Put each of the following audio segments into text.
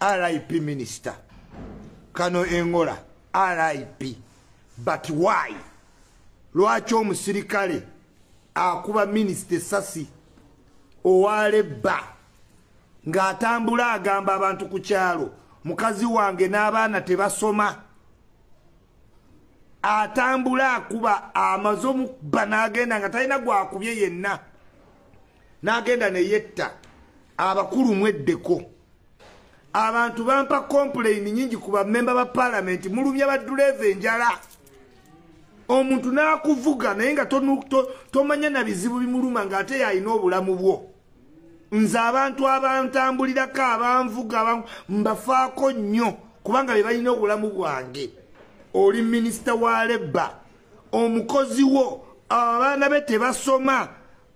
rip minister. Kano engola rip but why? Lwaki omusirikale akuba minisita esasi owalebba ng'atambula agamba abantu ku kyalo mukazi wange n'abaana tebasoma? Atambula akuba amaze omubba n'agenda nga talina gwakubye yenna n'agenda neyetta abakulu mweddeko abantu bampa kompulaini nyingi ku bamemba ba paalamenti mulumya baduleva enjala. Omuntu n'akuvuga naye nga tomanya na bizibu bimuluma ng'ate yalina obulamu bwo. Nze abantu abantambulirako abanvuga mbafaako nnyo kubanga be balina obulamu bwange. Oli minisita wa lebba omukozi wo abaana be tebasoma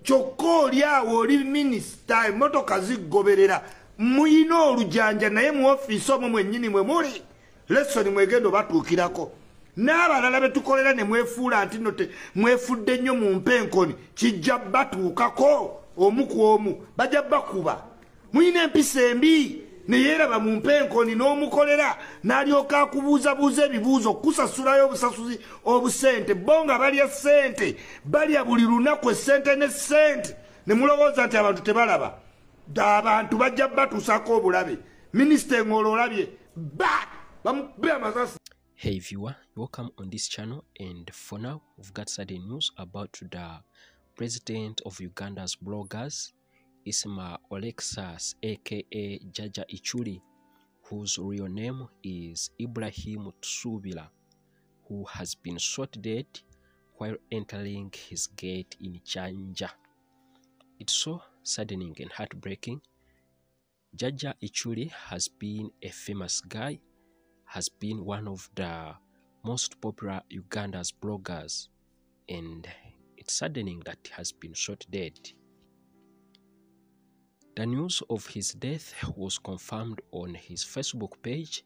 kyokka oli awo oli minisita emmotoka ziggoberera muyina olujanja naye mu ofiisi omwo mwennyini mwe muli. Lesoni mwegenda obatuukirako. N'abalala betukolera ne mwefuula nti no mwefudde nnyo mu mpenkoni kijja batuukako omu ku omu bajja bakuba. Muyina empisa embi neyeeraba mu mpenkoni n'omukolera n'alyoka akubuuzabuuza ebibuuzo kusasulayo obusasuzi obusente. Bo nga balya sente balya buli lunaku esente ne sente ne mulowooza nti abantu tebalaba abantu bajja batuusako obulabe minisita engolo olabye ba bamukube amasasi Hey viewer, welcome on this channel and for now we've got sudden news about the president of Uganda's bloggers Isma Olexas aka Jaja Ichuli whose real name is Ibrahim Tsubila who has been shot dead while entering his gate in Chanja. It's so saddening and heartbreaking. Jaja Ichuli has been a famous guy has been one of the most popular Uganda's bloggers, and it's saddening that he has been shot dead. The news of his death was confirmed on his Facebook page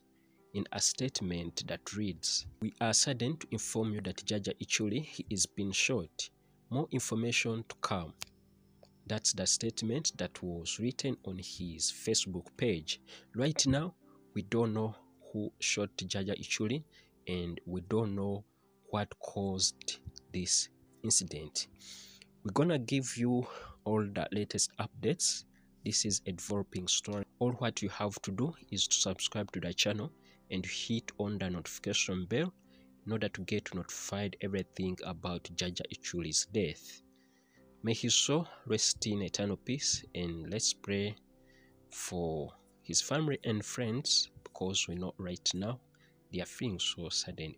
in a statement that reads We are saddened to inform you that Jaja Ichuli is being shot. More information to come. That's the statement that was written on his Facebook page. Right now, we don't know who shot Jaja Ichuli and we don't know what caused this incident. We're gonna give you all the latest updates. This is a developing story. All what you have to do is to subscribe to the channel and hit on the notification bell in order to get notified everything about Jaja Ichuli's death. May his soul rest in eternal peace and let's pray for his family and friends because we know right now. They are feeling so saddened